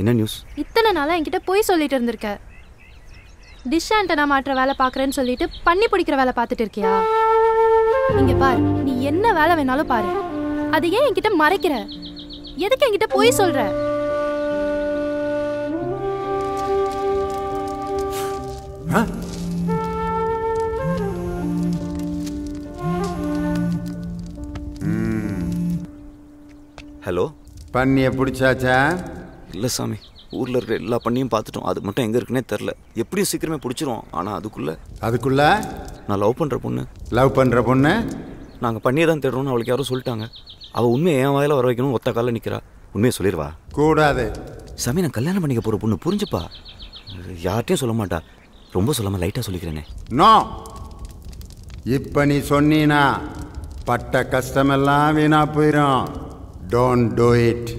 என்ன நியூஸ் இத்தனை நாளாக என்கிட்ட போய் சொல்லிட்டு இருந்திருக்க. டிஷ் ஆண்டனா மாற்ற வேலை பார்க்குறேன்னு சொல்லிட்டு பண்ணி பிடிக்கிற வேலை பார்த்துட்டு இருக்கியா? இங்க பாரு நீ என்ன வேலை வேணாலும் பாரு. அது ஏன் என்கிட்ட மறைக்கிற? எதுக்கு என்கிட்ட போய் சொல்ற? ஹலோ? பண்ணியை பிடிச்சாச்சா? இல்லை சாமி ஊரில் இருக்கிற எல்லா பண்ணியும் பார்த்துட்டோம். அது மட்டும் எங்கே இருக்குன்னே தெரில. எப்படியும் சீக்கிரமே பிடிச்சிருவோம். ஆனால் அதுக்குள்ளே அதுக்குள்ள? நான் லவ் பண்ணுற பொண்ணு. லவ் பண்ணுற பொண்ணு? நாங்கள் பண்ணியே தான் தேடுறோம்னு அவளுக்கு யாரும் சொல்லிட்டாங்க. அவள் உண்மையை என் வாயில வர வைக்கணும் ஒத்த காலில் நிற்கிறா உண்மையை சொல்லிடுவா? கூடாது. சாமி நான் கல்யாணம் பண்ணிக்க போகிற பொண்ணு புரிஞ்சுப்பா. யார்கிட்டையும் சொல்ல மாட்டா. ரொம்ப சொல்லாமல் லைட்டாக சொல்லிக்கிறேனே. நோ இப்போ நீ சொன்னீனா பட்ட கஷ்டமெல்லாம் வீணா போயிடும் டோன்ட் டூ இட்